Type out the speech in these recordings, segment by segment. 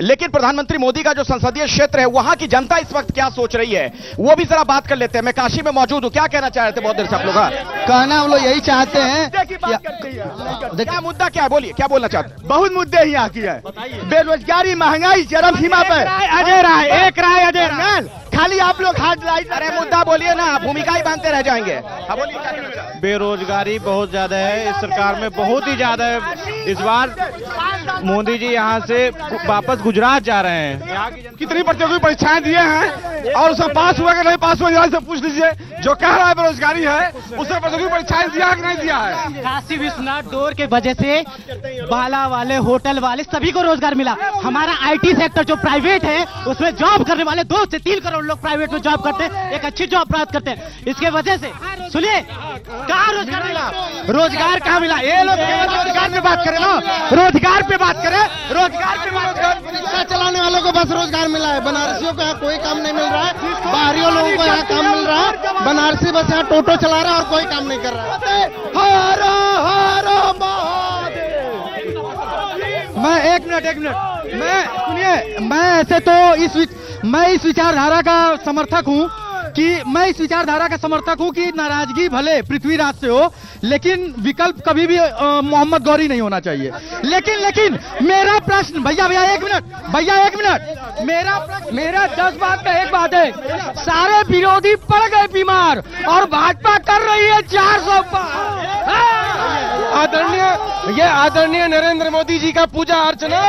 लेकिन प्रधानमंत्री मोदी का जो संसदीय क्षेत्र है वहाँ की जनता इस वक्त क्या सोच रही है? वो भी जरा बात कर लेते हैं। मैं काशी में मौजूद हूँ। क्या कहना चाह रहे थे बहुत देर से आप लोग? हाँ? कहना हम लोग यही चाहते हैं क्या मुद्दा क्या है? बोलिए क्या बोलना चाहते हैं? बहुत मुद्दे यहाँ की है। बेरोजगारी महँगाई चरम सीमा पर। अजय राय एक राय अजय राय। खाली आप लोग हाथ लाइट अरे मुद्दा बोलिए ना भूमिका ही बांधते रह जाएँगे। हाँ? बेरोजगारी बहुत ज़्यादा है इस सरकार में बहुत ही ज़्यादा है। इस बार मोदी जी यहाँ से वापस गुजरात जा रहे हैं। कितनी प्रतियोगी परीक्षाएँ दिए हैं और उसमें पास हुआ कि नहीं पास हुआ यहाँ से पूछ लीजिए। जो कह रहा है बेरोजगारी है उसने प्रतियोगी परीक्षाएँ दिया कि नहीं दिया है? काशी विश्वनाथ डोर के वजह से बाला वाले होटल वाले सभी को रोज़गार मिला। हमारा आईटी सेक्टर जो प्राइवेट है उसमें जॉब करने वाले दो से तीन करोड़ लोग प्राइवेट में जॉब करते हैं एक अच्छी जॉब प्राप्त करते हैं। इसके वजह से सुनिए कहा रोज़गार मिला? रोज़गार कहाँ मिला? ये लोग रोज़गार पे बात करें ना। रोज़गार पे बात करें रोज़गार पे बात करें। रिक्शा चलाने वालों को बस रोज़गार मिला है। बनारसियों को यहाँ कोई काम नहीं मिल रहा है। बाहरियों लोगों को यहाँ काम मिल रहा है। बनारसी बस यहाँ टोटो चला रहा है और कोई काम नहीं कर रहा है। हरो हरो मैं एक मिनट एक मिनट। मैं सुनिए मैं ऐसे तो इस मैं इस विचारधारा का समर्थक हूँ कि मैं इस विचारधारा का समर्थक हूँ कि नाराज़गी भले पृथ्वीराज से हो लेकिन विकल्प कभी भी मोहम्मद गौरी नहीं होना चाहिए। लेकिन लेकिन मेरा प्रश्न भैया भैया एक मिनट भैया एक मिनट। मेरा मेरा दस बात का एक बात है। सारे विरोधी पड़ गए बीमार और भाजपा कर रही है चार सौ आदरणीय ये आदरणीय नरेंद्र मोदी जी का पूजा अर्चना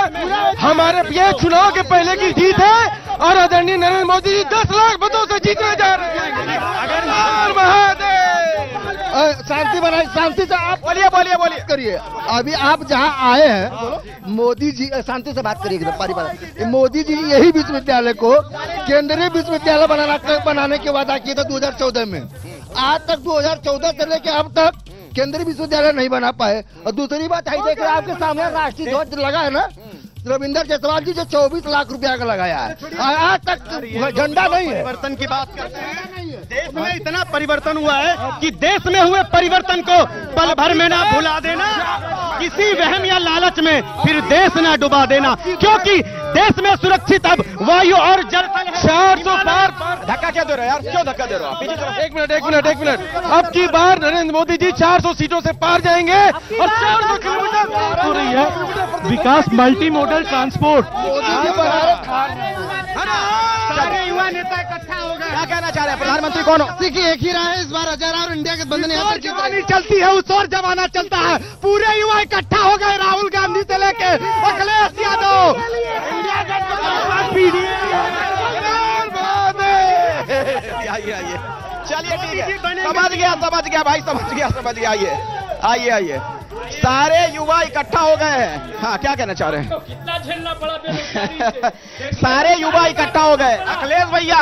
हमारे ये चुनाव के पहले की जीत है और आदरणीय नरेंद्र मोदी जी दस लाख मतों से जीतने जा रहे हैं। शांति बनाई शांति से आप बोलिए बोलिए बोलिए। करिए। अभी आप जहाँ आए हैं मोदी जी शांति से बात करिए एकदम परिवार मोदी जी यही विश्वविद्यालय को केंद्रीय विश्वविद्यालय बनाना बनाने के वादा किए थे 2014 में। आज तक 2014 से लेके अब तक केंद्रीय विश्वविद्यालय नहीं बना पाए। और दूसरी बात है देख रहे आपके सामने राष्ट्रीय ध्वज लगा है ना? रविंदर जायसवाल जी जो 24 लाख रुपया का लगाया है। आज तक झंडा नहीं है। परिवर्तन की बात करते हैं। देश में इतना परिवर्तन हुआ है कि देश में हुए परिवर्तन को पल भर में ना भुला देना किसी वहम या लालच में फिर देश ना डुबा देना क्योंकि देश में सुरक्षित अब वायु और जल चार सौ पार धक्का क्या दे रहे हो यार? क्यों धक्का दे रहे हो आप? एक मिनट एक मिनट एक मिनट। अब की बार नरेंद्र मोदी जी 400 सीटों से पार जाएँगे और 400 किलोमीटर हो रही है विकास मल्टी मॉडल ट्रांसपोर्ट। सारे युवा नेता इकट्ठा हो गए। क्या कहना चाह रहे हैं? प्रधानमंत्री कौन हो? देखिए एक ही राह है इस बार हज़ार और इंडिया के बंधन रहे हैं। चलती है उस और जमाना चलता है। पूरे युवा इकट्ठा हो गए राहुल गांधी से लेके अखिलेश यादव। इंडिया आइए आइए चलिए ठीक है। समझ गया समझ गया भाई समझ गया समझ गया आइए। आइए आइए। सारे युवा इकट्ठा हो गए हैं। हाँ क्या कहना चाह रहे हैं? झेलना पड़ा सारे युवा इकट्ठा हो गए। अखिलेश भैया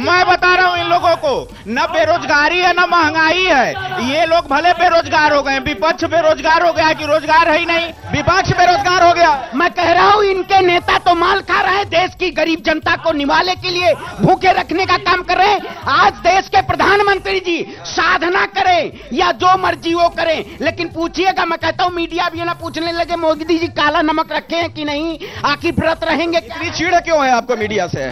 मैं बता रहा हूँ इन लोगों को न बेरोजगारी है न महँगाई है। ये लोग भले बेरोजगार हो गए विपक्ष बेरोजगार हो गया कि रोज़गार है ही नहीं। विपक्ष बेरोजगार हो गया। मैं कह रहा हूँ इनके नेता तो माल खा रहे हैं देश की गरीब जनता को निवाले के लिए भूखे रखने का काम कर रहे हैं। आज देश के प्रधानमंत्री जी साधना करें या जो मर्ज़ी वो करें। लेकिन पूछिएगा मैं कहता हूँ मीडिया भी ना पूछने लगे मोदी जी काला नमक रखे हैं कि नहीं? आखिर व्रत रहेंगे। इतनी चीड़ क्यों है आपको मीडिया से?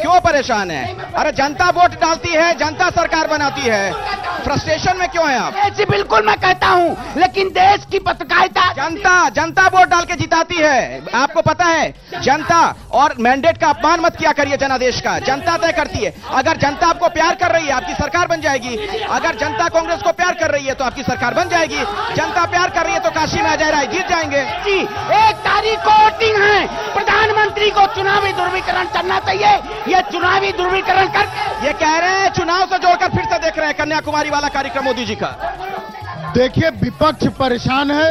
क्यों परेशान है? अरे जनता वोट डालती है, जनता सरकार बनाती है। फ्रस्ट्रेशन में क्यों है आप? ऐसे बिल्कुल मैं कहता हूँ लेकिन देश की पत्रकारिता जनता जनता वोट डाल के जिताती है। आपको पता है जनता और मैंडेट का अपमान मत किया करिए जनादेश का। जनता तय करती है। अगर जनता आपको प्यार कर रही है आपकी सरकार बन जाएगी। अगर जनता कांग्रेस को प्यार कर रही है तो आपकी सरकार बन जाएगी। जनता प्यार कर रही है तो काशी में अजय राय जीत जाएँगे। जी एक तारीख को वोटिंग है। प्रधानमंत्री को चुनावी ध्रुवीकरण करना चाहिए। ये चुनावी ध्रुवीकरण कर ये कह रहे हैं चुनाव से जोड़कर फिर से देख रहे हैं कन्याकुमारी वाला कार्यक्रम मोदी जी का। देखिए विपक्ष परेशान है।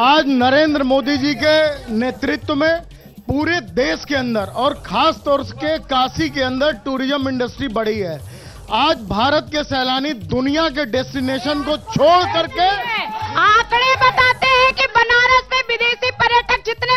आज नरेंद्र मोदी जी के नेतृत्व में पूरे देश के अंदर और खास तौर से काशी के अंदर टूरिज़्म इंडस्ट्री बढ़ी है। आज भारत के सैलानी दुनिया के डेस्टिनेशन को छोड़ करके आंकड़े बताते हैं कि बनारस में विदेशी पर्यटक जितने